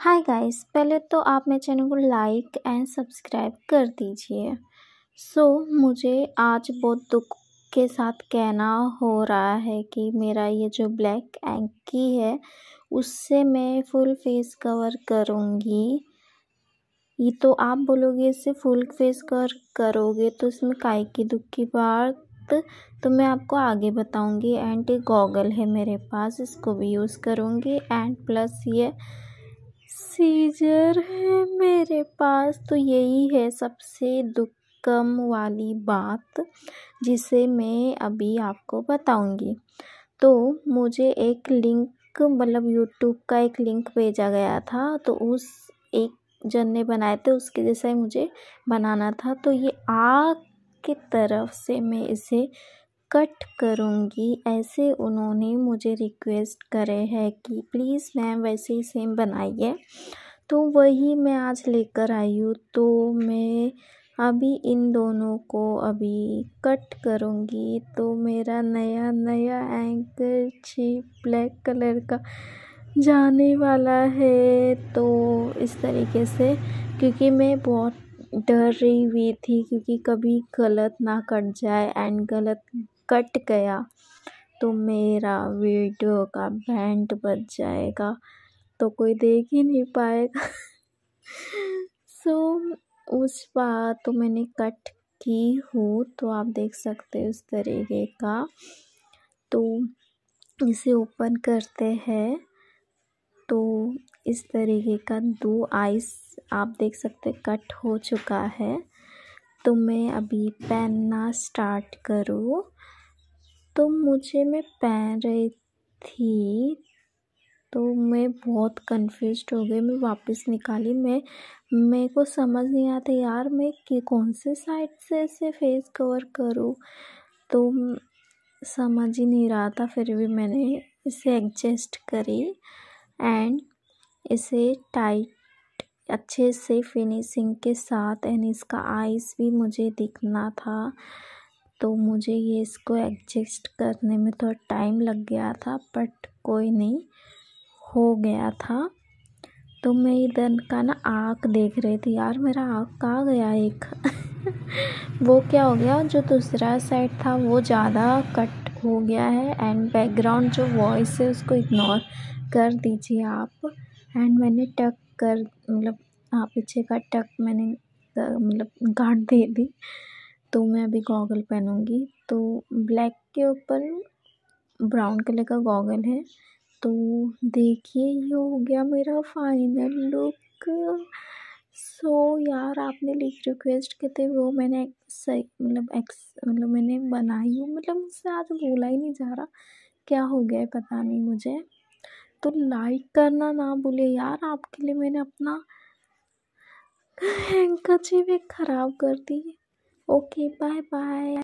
Hi guys पहले तो आप मेरे चैनल को लाइक एंड सब्सक्राइब कर दीजिए। सो so, मुझे आज बहुत दुख के साथ कहना हो रहा है कि मेरा ये जो ब्लैक एंकी है उससे मैं फुल फेस कवर करूँगी। ये तो आप बोलोगे इससे फुल फेस कवर करोगे तो इसमें काय की दुख की बात तो मैं आपको आगे बताऊँगी। एंड गॉगल है मेरे पास इसको भी यूज़ करूँगी। एंड प्लस ये सीजर है मेरे पास। तो यही है सबसे दुखम वाली बात, जिसे मैं अभी आपको बताऊँगी। तो मुझे एक लिंक मतलब यूट्यूब का एक लिंक भेजा गया था तो उस एक जन ने बनाए थे, उसके जैसा ही मुझे बनाना था। तो ये आग की तरफ़ से मैं इसे कट करूँगी। ऐसे उन्होंने मुझे रिक्वेस्ट करे है कि प्लीज़ मैम वैसे ही सेम बनाइए। तो वही मैं आज लेकर आई हूँ। तो मैं अभी इन दोनों को अभी कट करूँगी। तो मेरा नया नया एंकर छिप ब्लैक कलर का जाने वाला है। तो इस तरीके से, क्योंकि मैं बहुत डर रही हुई थी, क्योंकि कभी गलत ना कट जाए एंड गलत कट गया तो मेरा वीडियो का बैंड बज जाएगा। तो कोई देख ही नहीं पाएगा। सो so, उस बार तो मैंने कट की हूँ तो आप देख सकते हैं उस तरीके का। तो इसे ओपन करते हैं। तो इस तरीके का दो आइस आप देख सकते कट हो चुका है। तो मैं अभी पहनना स्टार्ट करूँ। मुझे मैं पहन रही थी तो मैं बहुत कंफ्यूज हो गई। मैं वापस निकाली। मैं, मेरे को समझ नहीं आता यार, मैं कि कौन से साइड से इसे फेस कवर करूँ? तो समझ ही नहीं रहा था, फिर भी मैंने इसे एडजस्ट करी एंड इसे टाइट अच्छे से फिनिशिंग के साथ एंड इसका आइस भी मुझे दिखना था। तो मुझे ये इसको एडजस्ट करने में थोड़ा टाइम लग गया था बट कोई नहीं, हो गया था। तो मैं इधर का ना आँख देख रही थी। यार, मेरा आँख कहाँ गया एक? वो क्या हो गया? जो दूसरा साइड था, वो ज़्यादा कट हो गया है एंड बैकग्राउंड जो वॉइस है, उसको इग्नोर कर दीजिए आप। एंड मैंने टक कर मतलब हाँ पीछे का टक मैंने मतलब गांठ दे दी। तो मैं अभी गॉगल पहनूँगी। तो ब्लैक के ऊपर ब्राउन कलर का गॉगल है। तो देखिए ये हो गया मेरा फाइनल लुक। सो so, यार आपने लिख रिक्वेस्ट के थे वो मैंने सही मतलब एक्स मतलब मैंने बनाई हूँ। मतलब मुझसे आज बोला ही नहीं जा रहा क्या हो गया है पता नहीं मुझे। तो लाइक करना ना भूले यार आपके लिए मैंने अपना हैंकची भी ख़राब कर दी। Okay, bye bye.